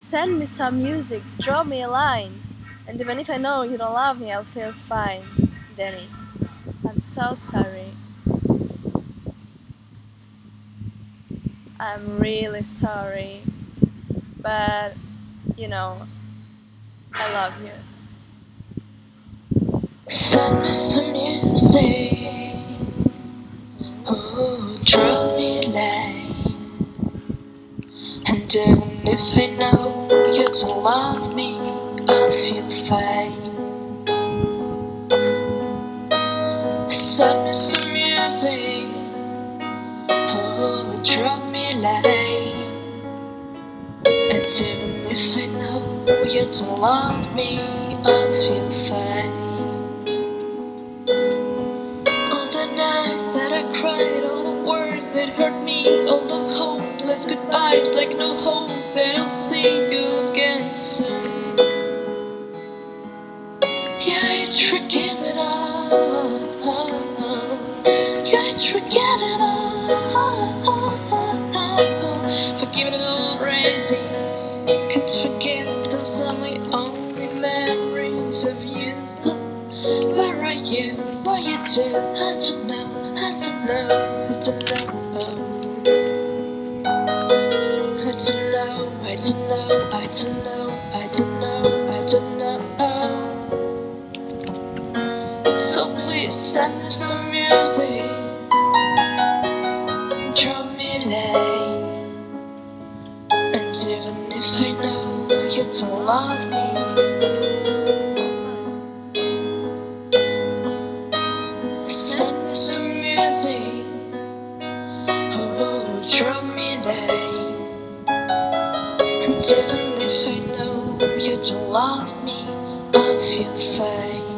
Send me some music, draw me a line. And even if I know you don't love me, I'll feel fine, Danny. I'm so sorry. I'm really sorry. But, you know, I love you. Send me some music. Oh, drop me a line. Even if I know you don't love me, I'll feel fine. Send me some music. Oh, drop me line. And even if I know you don't love me, I'll feel fine. All the nights that I cried, words that hurt me, all those hopeless goodbyes, like no hope that I'll see you again soon. Yeah, it's forgiven all. Yeah, it's forgetting all. Forgiven it already. Can't forget those are my only memories of you. Where are you? What you do? I don't know. I don't know. I don't know. I don't know. I don't know. I don't know. I don't know. So please send me some music. Drop me line. And even if I know you don't love me. Send me some music. Drop me line. And even if I know you don't love me, I'll feel fine.